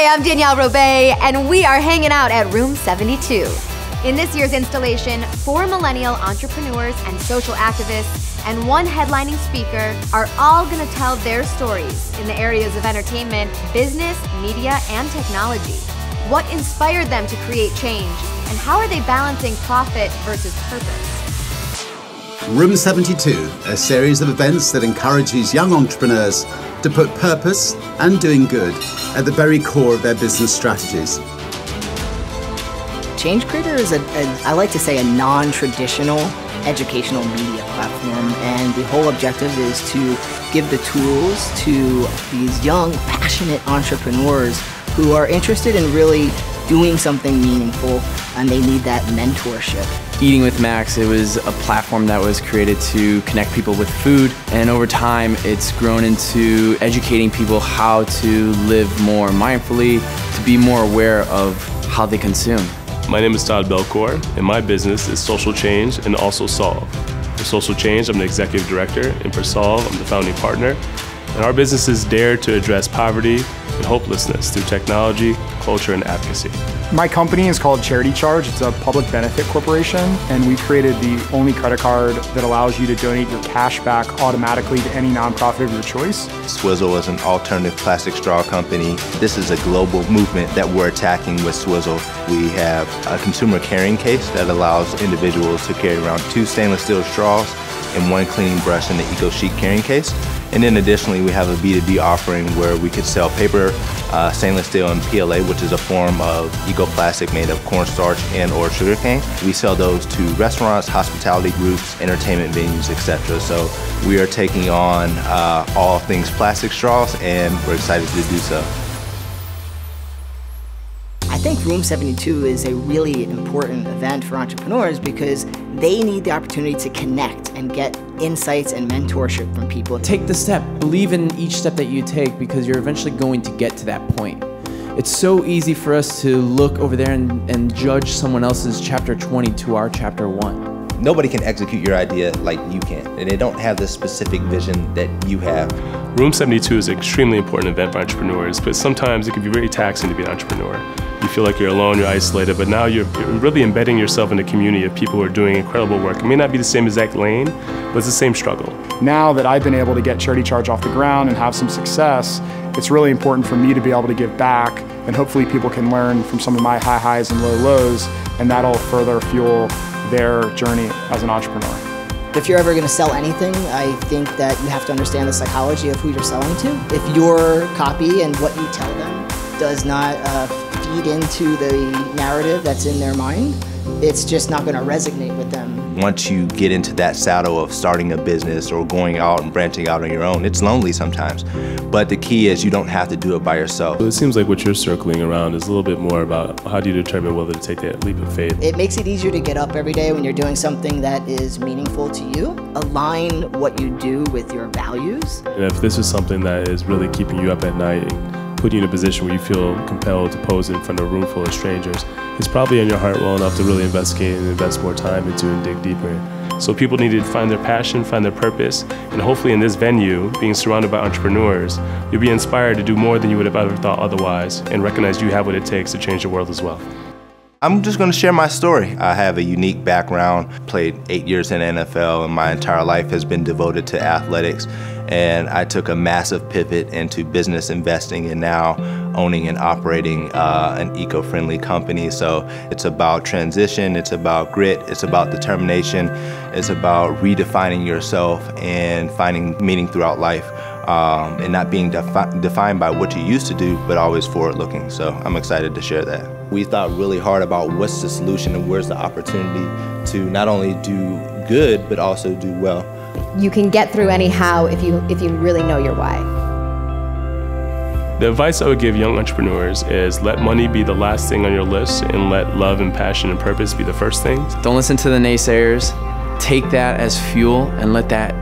Hey, I'm Danielle Robay, and we are hanging out at Room 72. In this year's installation, four millennial entrepreneurs and social activists and one headlining speaker are all going to tell their stories in the areas of entertainment, business, media, and technology. What inspired them to create change, and how are they balancing profit versus purpose? Room 72, a series of events that encourages young entrepreneurs to put purpose and doing good at the very core of their business strategies. Change Creator is a, a I like to say, a non-traditional educational media platform, and the whole objective is to give the tools to these young, passionate entrepreneurs who are interested in really doing something meaningful, and they need that mentorship. Eating with Max, it was a platform that was created to connect people with food, and over time, it's grown into educating people how to live more mindfully, to be more aware of how they consume. My name is Todd Belcourt, and my business is Social Change and also Solve. For Social Change, I'm the executive director, and for Solve, I'm the founding partner. And our businesses dare to address poverty and hopelessness through technology, culture, and advocacy. My company is called Charity Charge. It's a public benefit corporation, and we created the only credit card that allows you to donate your cash back automatically to any nonprofit of your choice. Swizzle is an alternative plastic straw company. This is a global movement that we're attacking with Swizzle. We have a consumer carrying case that allows individuals to carry around two stainless steel straws and one cleaning brush in the Eco Chic carrying case. And then additionally, we have a B2B offering where we could sell paper, uh, stainless steel, and PLA, which is a form of eco-plastic made of cornstarch and or sugarcane. We sell those to restaurants, hospitality groups, entertainment venues, etc. So we are taking on uh, all things plastic straws, and we're excited to do so. I think Room 72 is a really important event for entrepreneurs because they need the opportunity to connect and get insights and mentorship from people. Take the step, believe in each step that you take because you're eventually going to get to that point. It's so easy for us to look over there and, and judge someone else's chapter 20 to our chapter 1. Nobody can execute your idea like you can, and they don't have the specific vision that you have. Room 72 is an extremely important event for entrepreneurs, but sometimes it can be really taxing to be an entrepreneur. You feel like you're alone, you're isolated, but now you're, you're really embedding yourself in a community of people who are doing incredible work. It may not be the same exact lane, but it's the same struggle. Now that I've been able to get Charity Charge off the ground and have some success, it's really important for me to be able to give back, and hopefully people can learn from some of my high highs and low lows, and that'll further fuel their journey as an entrepreneur. If you're ever going to sell anything, I think that you have to understand the psychology of who you're selling to. If your copy and what you tell them does not uh, feed into the narrative that's in their mind, it's just not going to resonate with them. Once you get into that saddle of starting a business or going out and branching out on your own, it's lonely sometimes. But the key is you don't have to do it by yourself. It seems like what you're circling around is a little bit more about how do you determine whether to take that leap of faith. It makes it easier to get up every day when you're doing something that is meaningful to you. Align what you do with your values. And if this is something that is really keeping you up at night, putting you in a position where you feel compelled to pose in front of a room full of strangers, it's probably in your heart well enough to really investigate and invest more time into and dig deeper. So people need to find their passion, find their purpose, and hopefully in this venue, being surrounded by entrepreneurs, you'll be inspired to do more than you would have ever thought otherwise and recognize you have what it takes to change the world as well. I'm just going to share my story. I have a unique background, played eight years in NFL, and my entire life has been devoted to athletics. And I took a massive pivot into business investing and now owning and operating uh, an eco-friendly company. So it's about transition, it's about grit, it's about determination, it's about redefining yourself and finding meaning throughout life. Um, and not being defi defined by what you used to do, but always forward looking. So I'm excited to share that. We thought really hard about what's the solution and where's the opportunity to not only do good, but also do well. You can get through anyhow if you if you really know your why. The advice I would give young entrepreneurs is let money be the last thing on your list and let love and passion and purpose be the first thing. Don't listen to the naysayers. Take that as fuel and let that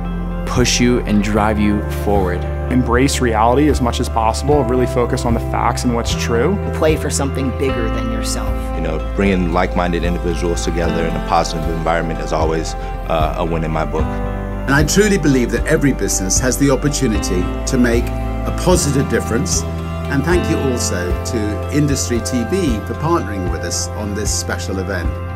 push you and drive you forward. Embrace reality as much as possible, really focus on the facts and what's true. Play for something bigger than yourself. You know, bringing like-minded individuals together in a positive environment is always uh, a win in my book. And I truly believe that every business has the opportunity to make a positive difference And thank you also to Industry TV for partnering with us on this special event.